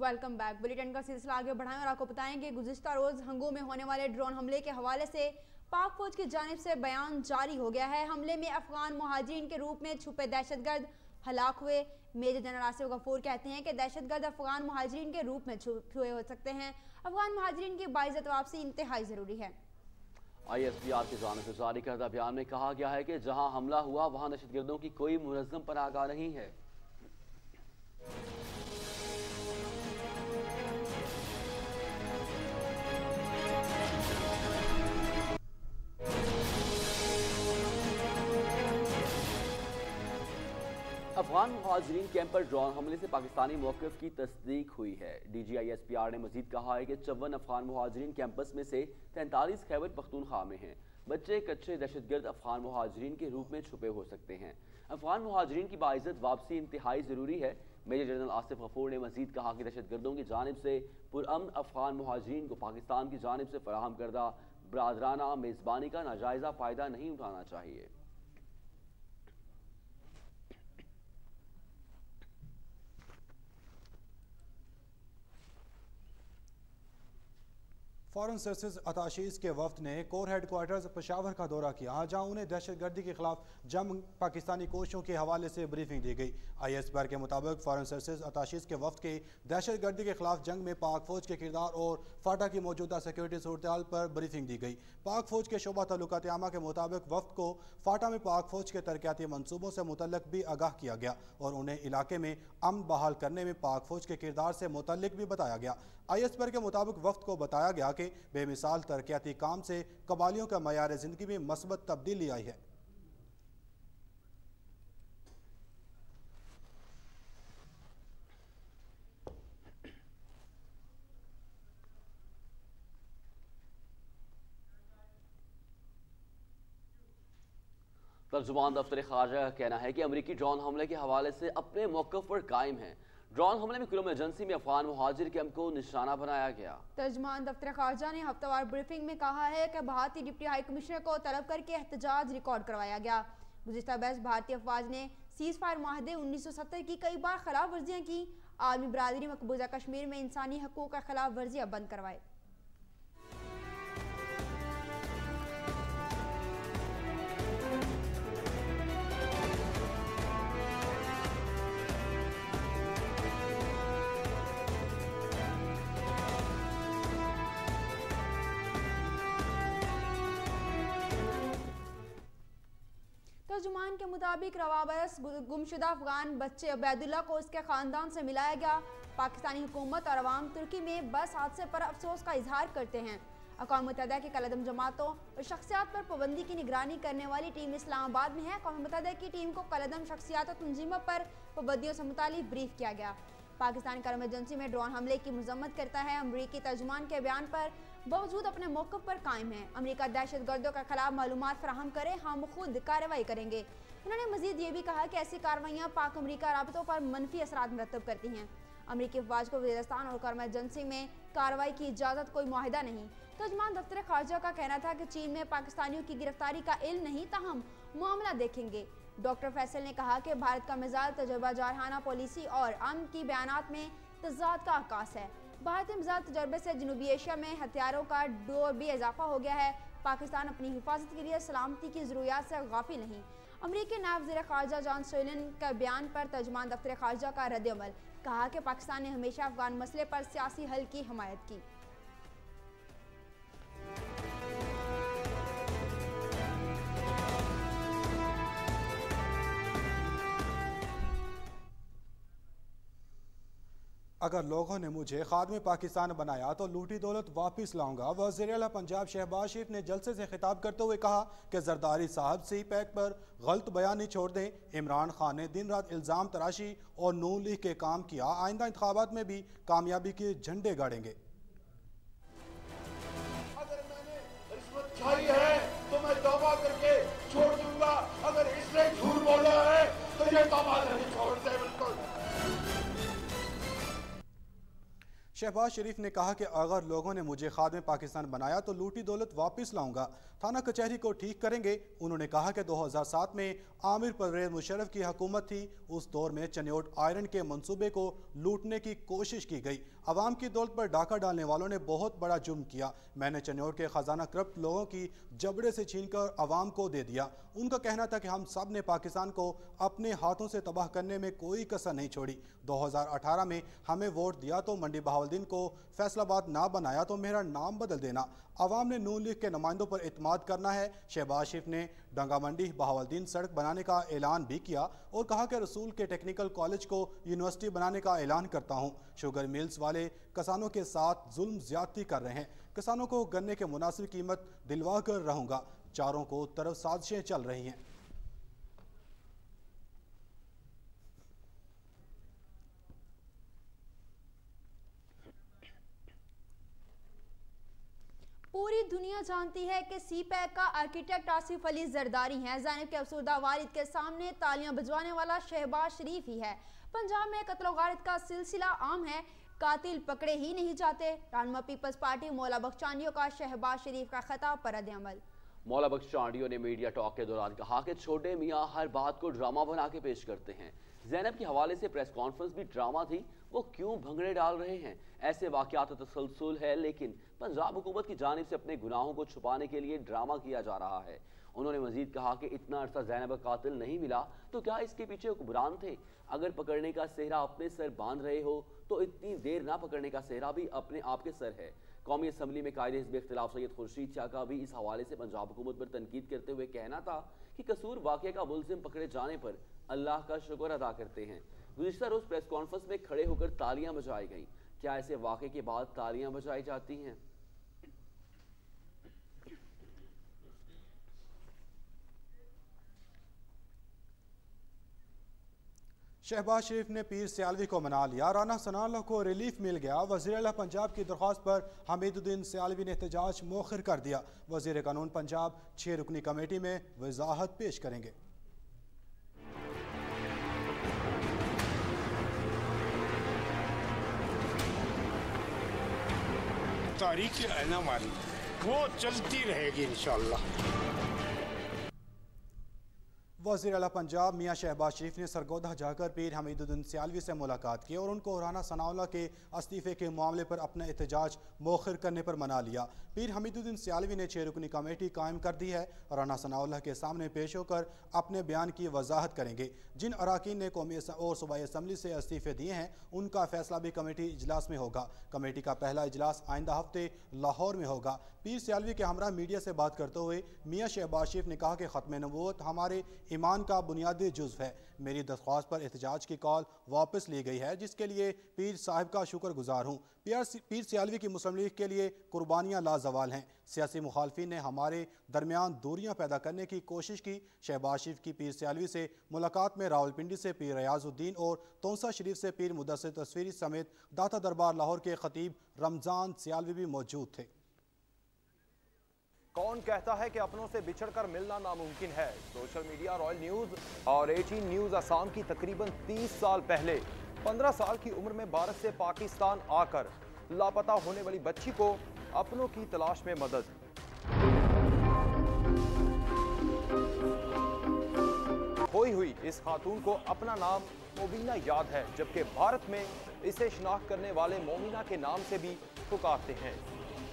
Welcome back bulletin کا سلسلہ آگے بڑھائیں اور آپ کو بتائیں کہ گزشتہ روز ہنگو میں ہونے والے ڈرون حملے کے حوالے سے پاک فوج کی جانب سے بیان جاری ہو گیا ہے۔ حملے میں افغان مہاجرین کے روپ میں چھپے دہشت گرد ہلاک ہوئے۔ میجر جنرل آصف غفور کہتے ہیں کہ دہشت گرد افغان مہاجرین کے روپ میں چھپے ہو سکتے ہیں۔ افغان مہاجرین کی باعزت واپسی انتہائی ضروری ہے۔ آئی ایس پی آر کی جانب سے جاری کردہ بیان میں کہا گیا ہے کہ جہاں حملہ ہوا، وہاں دہشت گردوں کی کوئی منظم پر آگاہ نہیں ہے۔ افغان مہاجرین کیمپ پر ڈرون حملے سے پاکستانی موقف کی تصدیق ہوئی ہے۔ D G I S P R نے مزید کہا ہے کہ چون افغان مہاجرین کیمپس میں سے تینتالیس خیبر پختونخوا میں ہیں۔ بچے کچھے دہشت گرد افغان مہاجرین کے روپ میں چھپے ہو سکتے ہیں۔ افغان مہاجرین کی باعزت واپسی انتہائی ضروری ہے۔ میجر جنرل آصف غفور نے مزید کہا کہ دہشت گردوں کی جانب سے پرامن افغان مہاجرین کو پاکستان کی جانب سے فراہم کردہ برادرانہ میزبانی کا ناجائزہ فائدہ نہیں اٹھانا چاہیے۔ فورن سرسز اتاشیز کے وفد نے کور ہیڈ کوارٹرز پشاور کا دورہ کیا۔ جہاں انہیں دہشت گردی کے خلاف جنگ پاکستانی کوششوں کے حوالے سے بریفنگ دی گئی۔ آئی ایس بار کے مطابق فورن سرسز اتاشیز کے وفد کے دہشت گردی کے خلاف جنگ میں پاک فوج کے کردار اور فاٹا کی موجودہ سیکیورٹی صورتحال پر بریفنگ دی گئی۔ پاک فوج کے شعبہ تعلقات عامہ کے مطابق وفد کو فاٹا میں پاک فوج کے ترقیاتی منصوبوں سے متعلق بھی آگاہ کیا گیا اور انہیں علاقے میں امن بحال کرنے میں پاک فوج کے کردار سے متعلق بھی بتایا گیا۔ آئی ایس پر کے مطابق وفد کو بتایا گیا کہ بے مثال ترقیاتی کام سے قبالیوں کا معیار زندگی میں مثبت تبدیلی آئی ہے۔ ترجمان دفتر خارجہ کا کہنا ہے کہ امریکی ڈرون حملے کے حوالے سے اپنے موقف پر قائم ہیں۔ ڈرون حملے میں کلوم ایجنسی میں افغان مہاجر کیمپ کو نشانہ بنایا گیا۔ ترجمان دفتر خارجہ نے ہفتہ وار بریفنگ میں کہا ہے کہ بھارتی ڈپٹی ہائی کمشنر کو طلب کر کے احتجاج ریکارڈ کروایا گیا۔ گزشتہ بحث بھارتی افواج نے سیز فائر معاہدے انیس سو ستر کی کئی بار خلاف ورزیاں کی۔ عالمی برادری مقبوضہ کشمیر میں انسانی حقوق کا خلاف ورزیاں بند کروائے۔ ترجمان کے مطابق روابرس گمشدہ افغان بچے عبیداللہ کو اس کے خاندان سے ملایا گیا۔ پاکستانی حکومت اور عوام ترکی میں بس حادثے پر افسوس کا اظہار کرتے ہیں۔ اقوام متحدہ کی قلدم جماعتوں اور شخصیات پر پابندی کی نگرانی کرنے والی ٹیم اسلام آباد میں ہے۔ اقوام متحدہ کی ٹیم کو قلدم شخصیات و تنظیموں پر پابندیوں سے متعلق بریف کیا گیا۔ پاکستان کرم ایجنسی میں ڈرون حملے کی مذمت کرتا ہے۔ امریکی ترجمان کے بیان پر باوجود اپنے موقف پر قائم ہے امریکہ دہشت گردوں کا خلاف معلومات فراہم کرے، ہم خود کارروائی کریں گے۔ انہوں نے مزید یہ بھی کہا کہ ایسی کاروائیاں پاک امریکہ رابطوں پر منفی اثرات مرتب کرتی ہیں۔ امریکی افواج کو وزیرستان اور کرم ایجنسی میں کارروائی کی اجازت کوئی معاہدہ نہیں۔ ترجمان دفتر خارجہ کا کہنا تھا کہ چین میں پاکستانیوں کی گرفتاری کا علم نہیں، تاہم معاملہ دیکھیں گے۔ ڈاکٹر فیصل نے کہا کہ بھارت کا مزاج تجربہ جارحانہ پالیسی اور امن کی بیانات میں تضاد کا عکاس ہے۔ بھارتی مزاج تجربے سے جنوبی ایشیا میں ہتھیاروں کا ڈور بھی اضافہ ہو گیا ہے۔ پاکستان اپنی حفاظت کے لیے سلامتی کی ضروریات سے غافل نہیں۔ امریکی نائب وزیر خارجہ جان سویلن کا بیان پر ترجمان دفتر خارجہ کا رد عمل۔ کہا کہ پاکستان نے ہمیشہ افغان مسئلے پر سیاسی حل کی حمایت کی۔ اگر لوگوں نے مجھے خادم پاکستان بنایا تو لوٹی دولت واپس لاؤں گا۔ وزیر اعلیٰ پنجاب شہباز شریف نے جلسے سے خطاب کرتے ہوئے کہا کہ زرداری صاحب سی پیک پر غلط بیانی چھوڑ دیں عمران خان نے دن رات الزام تراشی اور نون لیگ کے کام کیا۔ آئندہ انتخابات میں بھی کامیابی کے جھنڈے گاڑیں گے۔ اگر میں نے رشوت کھائی ہے تو میں توبہ کر کے چھوڑ دوں گا۔ اگر اس نے جھوٹ بولا ہے تو یہ توبہ نہیں شہباز شریف نے کہا کہ اگر لوگوں نے مجھے خادم پاکستان بنایا تو لوٹی دولت واپس لاؤں گا۔ تھانہ کچہری کو ٹھیک کریں گے، انہوں نے کہا کہ دو ہزار سات میں عامر پرویز مشرف کی حکومت تھی۔ اس دور میں چنیوٹ آئرن کے منصوبے کو لوٹنے کی کوشش کی گئی۔ عوام کی دولت پر ڈاکہ ڈالنے والوں نے بہت بڑا جرم کیا۔ میں نے چنیوٹ کے خزانہ کرپٹ لوگوں کی جبڑے سے چھین کر عوام کو دے دیا۔ ان کا کہنا تھا کہ ہم سب نے پاکستان کو اپنے ہاتھوں سے تباہ کرنے میں کوئی کسر نہیں چھوڑی۔ دو ہزار اٹھارہ میں ہمیں ووٹ دیا تو منڈی بہاول والدین کو فیصل آباد نہ بنایا تو میرا نام بدل دینا۔ عوام نے نون لکھ کے نمائندوں پر اعتماد کرنا ہے۔ شہباز شریف نے ڈنگا منڈی بہاولدین سڑک بنانے کا اعلان بھی کیا اور کہا کہ رسول کے ٹیکنیکل کالج کو یونیورسٹی بنانے کا اعلان کرتا ہوں۔ شوگر میلز والے کسانوں کے ساتھ ظلم زیادتی کر رہے ہیں۔ کسانوں کو گنے کے مناسب قیمت دلوا کر رہوں گا۔ چاروں کو طرف سازشیں چل رہی ہیں۔ پوری دنیا جانتی ہے کہ سی پیک کا آرکیٹیکٹ آصف علی زرداری ہیں۔ زینب کے افسردہ والد کے سامنے تالیاں بجوانے والا شہباز شریف ہی ہے۔ پنجاب میں قتل و غارت کا سلسلہ عام ہے۔ قاتل پکڑے ہی نہیں جاتے۔ رانما پیپلز پارٹی مولا بخشانیوں کا شہباز شریف کا خطاب پرد عمل۔ مولا بخشانیوں نے میڈیا ٹاک کے دوران کہا کہ چھوٹے میاں ہر بات کو ڈراما بنا کے پیش کرتے ہیں۔ زینب کی حوالے سے پریس کانفرنس بھی ڈراما تھی، وہ کیوں بھنگڑے ڈال رہے ہیں؟ ایسے واقعات تسلسل ہے لیکن پنجاب حکومت کی جانب سے اپنے گناہوں کو چھپانے کے لیے ڈراما کیا جا رہا ہے۔ انہوں نے مزید کہا کہ اتنا عرصہ زینب کا قاتل نہیں ملا، تو کیا اس کے پیچھے حکمران تھے؟ اگر پکڑنے کا سہرہ اپنے سر باندھ رہے ہو، تو اتنی دیر نہ پکڑنے کا سہرہ بھی اپنے آپ کے سر ہے۔ قومی اسمبلی میں قائد حزب اختلاف سید خورشید شاہ کا بھی اس حوالے سے پنجاب حکومت پر تنقید کرتے ہوئے کہنا تھا کہ قصور واقعہ کا ملزم پکڑے جانے پر اللہ کا شکر ادا کرتے ہیں۔ گزشتہ روز پریس کانفرنس میں کھڑے ہو کر تالیاں بجائی گئیں۔ کیا ایسے واقعے کے بعد تالیاں بجائی جاتی ہیں؟ شہباز شریف نے پیر سیالوی کو منا لیا۔ رانا ثنا اللہ کو ریلیف مل گیا۔ وزیر اعلیٰ پنجاب کی درخواست پر حمید الدین سیالوی نے احتجاج موخر کر دیا۔ وزیر قانون پنجاب چھ رکنی کمیٹی میں وضاحت پیش کریں گے۔ تاریخ اینہ نا وہ چلتی رہے گی انشاءاللہ۔ وزیر اعلیٰ پنجاب میاں شہباز شریف نے سرگودہ جا کر پیر حمید الدین سیالوی سے ملاقات کی اور ان کو رانہ ثناء کے استعفے کے معاملے پر اپنا احتجاج موخر کرنے پر منا لیا۔ پیر حمید الدین سیالوی نے چھ رکنی کمیٹی قائم کر دی ہے۔ رانا ثناء کے سامنے پیش ہو کر اپنے بیان کی وضاحت کریں گے۔ جن اراکین نے قومی اور صوبائی اسمبلی سے استعفے دیے ہیں، ان کا فیصلہ بھی کمیٹی اجلاس میں ہوگا۔ کمیٹی کا پہلا اجلاس آئندہ ہفتے لاہور میں ہوگا۔ پیر سیالوی کے ہمراہ میڈیا سے بات کرتے ہوئے میاں شہباز شریف نے کہا کہ ختم نبوت ہمارے ایمان کا بنیادی جزو ہے۔ میری درخواست پر احتجاج کی کال واپس لی گئی ہے، جس کے لیے پیر صاحب کا شکر گزار ہوں۔ پیر سیالوی کی مسلم لیگ کے لیے قربانیاں لازوال ہیں۔ سیاسی مخالفین نے ہمارے درمیان دوریاں پیدا کرنے کی کوشش کی۔ شہباز شریف کی پیر سیالوی سے ملاقات میں راول پنڈی سے پیر ریاض الدین اور تونسا شریف سے پیر مدثر تصویری سمیت داتا دربار لاہور کے خطیب رمضان سیالوی بھی موجود تھے۔ کون کہتا ہے کہ اپنوں سے بچھڑ کر ملنا ناممکن ہے؟ سوشل میڈیا، رائل نیوز اور ایٹین نیوز آسام کی تقریباً تیس سال پہلے، پندرہ سال کی عمر میں بھارت سے پاکستان آ کر لاپتہ ہونے والی بچی کو اپنوں کی تلاش میں مدد۔ ہوئی ہوئی اس خاتون کو اپنا نام موبینہ یاد ہے، جبکہ بھارت میں اسے شناخت کرنے والے مومینہ کے نام سے بھی پکارتے ہیں۔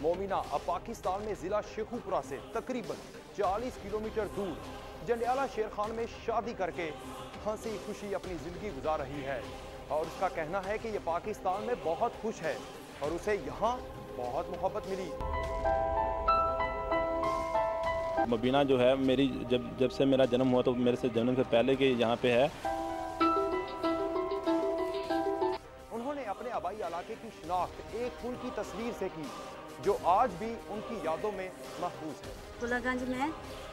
مومینہ اب پاکستان میں ضلع شیخو پورہ سے تقریباً چالیس کلومیٹر دور جنڈیالہ شیر خان میں شادی کر کے ہنسی خوشی اپنی زندگی گزار رہی ہے۔ اور اس کا کہنا ہے کہ یہ پاکستان میں بہت خوش ہے اور اسے یہاں بہت محبت ملی۔ مبینہ جو ہے میری جب جب سے میرا جنم ہوا تو میرے سے جنم سے پہلے کے یہاں پہ ہے۔ انہوں نے اپنے آبائی علاقے کی شناخت ایک پھول کی تصویر سے کی۔ جو آج بھی ان کی یادوں میں محفوظ ہے۔ گلا گنج میں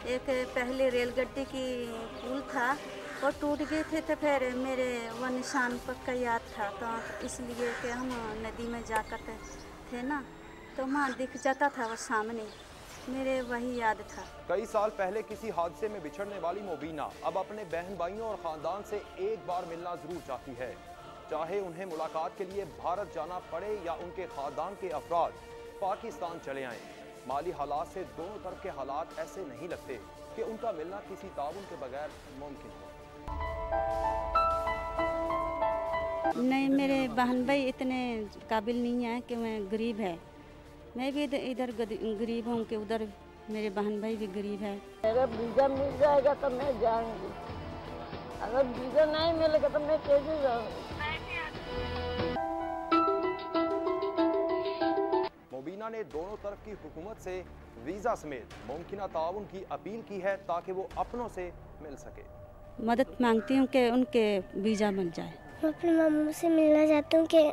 ایک پہلے ریل گڈی کی پل تھا وہ ٹوٹ گئے تھے تو پھر میرے وہ نشان پکا یاد تھا۔ تو اس لیے کہ ہم ندی میں جا کر تھے نا تو وہاں دکھ جاتا تھا وہ سامنے میرے وہی یاد تھا۔ کئی سال پہلے کسی حادثے میں بچھڑنے والی مبینہ اب اپنے بہن بھائیوں اور خاندان سے ایک بار ملنا ضرور چاہتی ہے۔ چاہے انہیں ملاقات کے لیے بھارت جانا پڑے یا ان کے خاندان کے افراد پاکستان چلے آئیں۔ مالی حالات سے دونوں طرف کے حالات ایسے نہیں لگتے کہ ان کا ملنا کسی تعاون کے بغیر ممکن ہو۔ نہیں میرے بہن بھائی اتنے قابل نہیں ہیں کہ میں غریب ہے۔ میں بھی ادھر غریب ہوں کہ ادھر میرے بہن بھائی بھی غریب ہے۔ اگر ویزا مل جائے گا تو میں جاؤں گی۔ اگر ویزا نہیں ملے گا تو میں کیسے جاؤں گی؟ مبینہ نے دونوں طرف کی حکومت سے ویزا سمیت ممکنہ تعاون کی اپیل کی ہے تاکہ وہ اپنوں سے مل سکے۔ مدد مانگتی ہوں کہ ان کے ویزا مل جائے۔ میں اپنے ماموں سے ملنا چاہتی ہوں کہ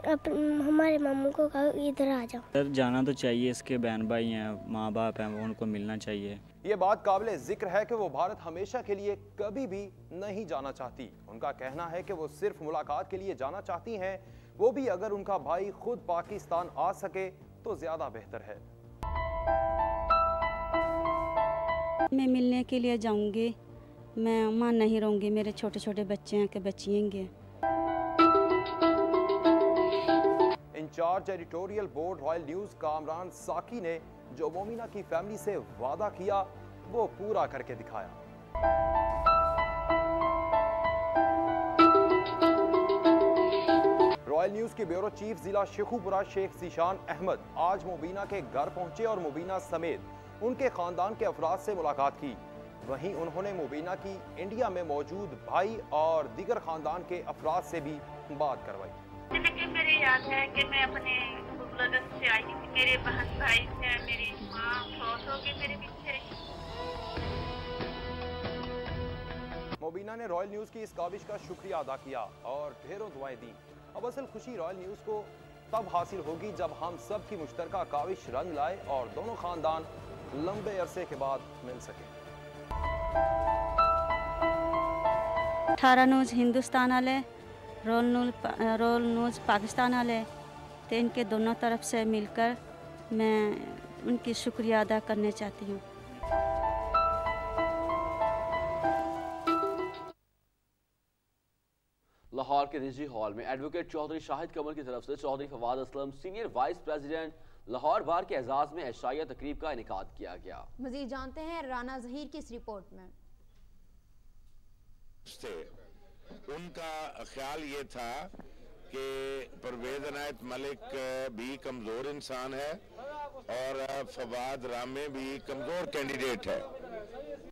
ہمارے ماموں کو کہو ادھر آ جاؤ۔ سر جانا تو چاہیے اس کے بہن بھائی ہیں ماں باپ ہیں وہ ان کو ملنا چاہیے۔ یہ بات قابل ذکر ہے کہ وہ بھارت ہمیشہ کے لیے کبھی بھی نہیں جانا چاہتی۔ ان کا کہنا ہے کہ وہ صرف ملاقات کے لیے جانا چاہتی ہیں وہ بھی اگر ان کا بھائی خود پاکستان آ سکے تو زیادہ بہتر ہے۔ میں ملنے کے لیے جاؤں گی۔ میں ماں نہیں رہوں گی۔ میرے چھوٹے چھوٹے بچے ہیں کہ بچییں گے۔ Incharge editorial board Royal News Kamran Saki نے جو مومنہ کی فیملی سے وعدہ کیا وہ پورا کر کے دکھایا۔ رائل نیوز کے بیورو چیف ضلع شیخوپورہ شیخ زیشان احمد آج مبینہ کے گھر پہنچے اور مبینہ سمیت ان کے خاندان کے افراد سے ملاقات کی۔ وہیں انہوں نے مبینہ کی انڈیا میں موجود بھائی اور دیگر خاندان کے افراد سے بھی بات کروائی۔ لیکن میرے یاد ہے کہ میں اپنے سے آئی تھی؟ میرے بہن بھائی سے میری ماں بہت ہو گئی میرے پیچھے۔ مبینہ نے رائل نیوز کی اس کاوش کا شکریہ ادا کیا اور ڈھیروں دعائیں دی اب اصل خوشی رائل نیوز کو تب حاصل ہوگی جب ہم سب کی مشترکہ کاوش رنگ لائے اور دونوں خاندان لمبے عرصے کے بعد مل سکے۔ اٹھارہ نیوز ہندوستان والے، rule News rule News Pakistan والے تو ان کے دونوں طرف سے مل کر میں ان کی شکریہ ادا کرنے چاہتی ہوں۔ لاہور کے نجی ہال میں ایڈوکیٹ چودھری شاہد کمر کی طرف سے Chaudhry Fawad Aslam senior vice president Lahore bar کے اعزاز میں عشائیہ تقریب کا انعقاد کیا گیا۔ مزید جانتے ہیں رانا ظہیر کی اس رپورٹ میں۔ ان کا خیال یہ تھا کہ پرویز عنایت ملک بھی کمزور انسان ہے اور فواد رامے بھی کمزور کینڈیڈیٹ ہے۔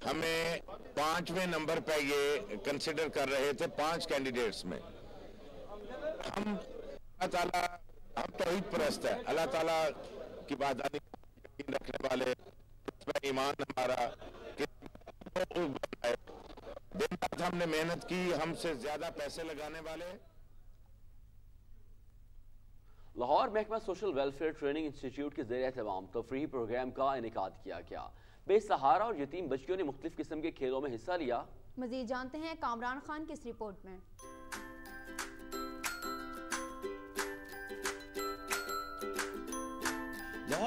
ہمیں پانچویں نمبر پہ یہ کنسیڈر کر رہے تھے پانچ کینڈیڈیٹس میں۔ ہم اللہ تعالیٰ ہم توحید پرست ہے اللہ تعالیٰ کی بادانی یقین رکھنے والے اس پہ ایمان ہمارا کہ دن رات ہم نے محنت کی ہم سے زیادہ پیسے لگانے والے۔ لاہور محکمہ سوشل ویلفیئر ٹریننگ انسٹیٹیوٹ کے زیر اہتمام تفریحی پروگرام کا انعقاد کیا گیا۔ بے سہارا اور یتیم بچیوں نے مختلف قسم کے کھیلوں میں حصہ لیا۔ مزید جانتے ہیں کامران خان کی اس رپورٹ میں؟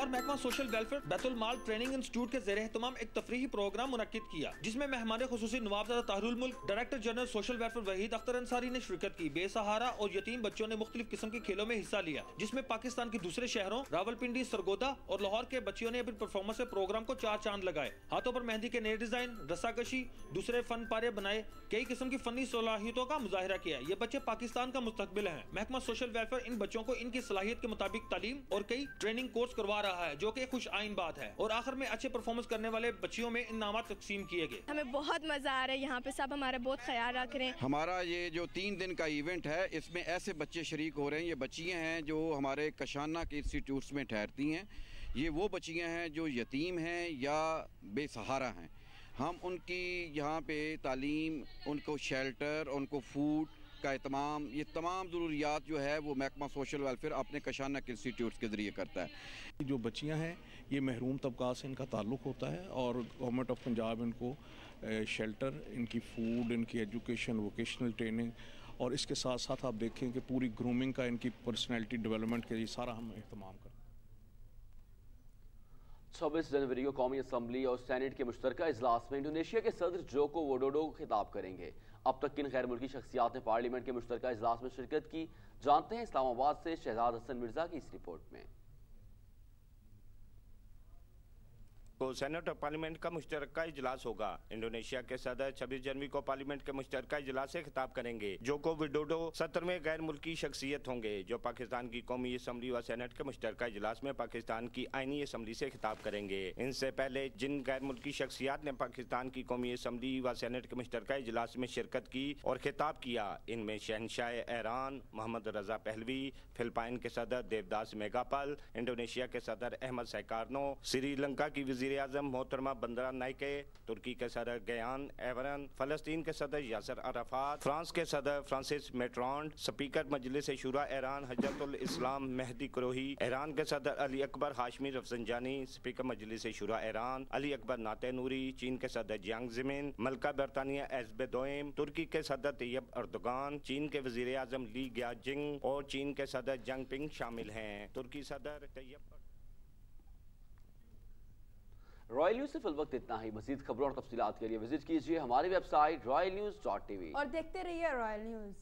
لاہور محکمہ سوشل ویلفیئر بیت المال ٹریننگ انسٹیٹیوٹ کے زیر اہتمام ایک تفریحی پروگرام منعقد کیا، جس میں مہمان خصوصی Nawabzada Tahir Ulmulk, director general social welfare Waheed Akhtar Ansari نے شرکت کی۔ بے سہارا اور یتیم بچوں نے مختلف قسم کے کھیلوں میں حصہ لیا، جس میں پاکستان کے دوسرے شہروں راول پنڈی سرگودا اور لاہور کے بچیوں نے اپنی پرفارمنس سے پروگرام کو چار چاند لگائے۔ ہاتھوں پر مہندی کے نئے ڈیزائن رسا کشی دوسرے فن پارے بنائے، کئی قسم کی فنی صلاحیتوں کا مظاہرہ کیا۔ یہ بچے پاکستان کا مستقبل ہیں۔ محکمہ سوشل ویلفیئر ان بچوں کو ان کی صلاحیت کے مطابق تعلیم اور کئی ٹریننگ کورس کروا رہا ہے جو کہ خوش آئین بات ہے۔ اور آخر میں اچھے پرفارمنس کرنے والے بچیوں میں انعامات تقسیم کیے گئے۔ ہمیں بہت مزہ آ رہا ہے یہاں پہ سب ہمارا بہت خیال رکھ رہے ہیں۔ ہمارا یہ جو تین دن کا ایونٹ ہے اس میں ایسے بچے شریک ہو رہے ہیں یہ بچیاں ہیں جو ہمارے کشانہ کے انسٹیٹیوٹس میں ٹھہرتی ہیں۔ یہ وہ بچیاں ہیں جو یتیم ہیں یا بے سہارا ہیں۔ ہم ان کی یہاں پہ تعلیم ان کو شیلٹر ان کو فوڈ کا اہتمام یہ تمام ضروریات جو ہے وہ محکمہ سوشل ویلفیئر اپنے کشانہ کے انسٹیٹیوٹس کے ذریعے کرتا ہے۔ جو بچیاں ہیں، یہ محروم طبقات سے ان کا تعلق ہوتا ہے اور گورنمنٹ آف پنجاب ان کو شیلٹر ان کی فوڈ ان کی ایجوکیشن ووکیشنل ٹریننگ اور اس کے ساتھ ساتھ آپ دیکھیں کہ پوری گرومنگ کا ان کی پرسنالٹی ڈیولپمنٹ کے لیے سارا ہم اہتمام کرتے ہیں۔ چھبیس جنوری کو قومی اسمبلی اور سینٹ کے مشترکہ اجلاس میں انڈونیشیا کے صدر جوکو ووڈوڈو خطاب کریں گے۔ اب تک کن غیر ملکی شخصیات نے پارلیمنٹ کے مشترکہ اجلاس میں شرکت کی، جانتے ہیں اسلام آباد سے شہزاد حسن مرزا کی اس رپورٹ میں۔ کو سینٹ اور پارلیمنٹ کا مشترکہ اجلاس ہوگا۔ انڈونیشیا کے صدر چھبیس جنوری کو پارلیمنٹ کے مشترکہ اجلاس سے خطاب کریں گے جوکو وڈوڈو سترویں غیر ملکی شخصیت ہوں گے، جو پاکستان کی قومی اسمبلی و سینٹ کے مشترکہ اجلاس میں پاکستان کی آئینی اسمبلی سے خطاب کریں گے۔ ان سے پہلے جن غیر ملکی شخصیات نے پاکستان کی قومی اسمبلی و سینٹ کے مشترکہ اجلاس میں شرکت کی اور خطاب کیا، ان میں شہنشاہ Iran Mohammad Reza Pahlavi, Philippines کے صدر دیوداس میگاپل انڈونیشیا کے صدر احمد سیکارنو، سری لنکا کی وزیر اعظم محترمہ بندرا نائکے ترکی کے صدر گیان ایورن، فلسطین کے صدر یاسر عرفات، فرانس کے صدر فرانسس میٹرانڈ، سپیکر مجلس شورا ایران حجت الاسلام مہدی کروہی، ایران کے صدر Ali Akbar Hashemi Rafsanjani, speaker مجلس شورا ایران، علی اکبر ناتے نوری، چین کے صدر جیانگ زمین، ملکہ برطانیہ ایزب دوئم، ترکی کے صدر طیب اردگان، چین کے وزیر اعظم لی گیا جنگ اور چین کے صدر جنگ پنگ شامل ہیں۔ ترکی صدر طیب رائل نیوز سے فی الوقت اتنا ہی، مزید خبروں اور تفصیلات کے لیے وزٹ کیجیے ہماری website Royal News dot TV اور دیکھتے رہیے رائل نیوز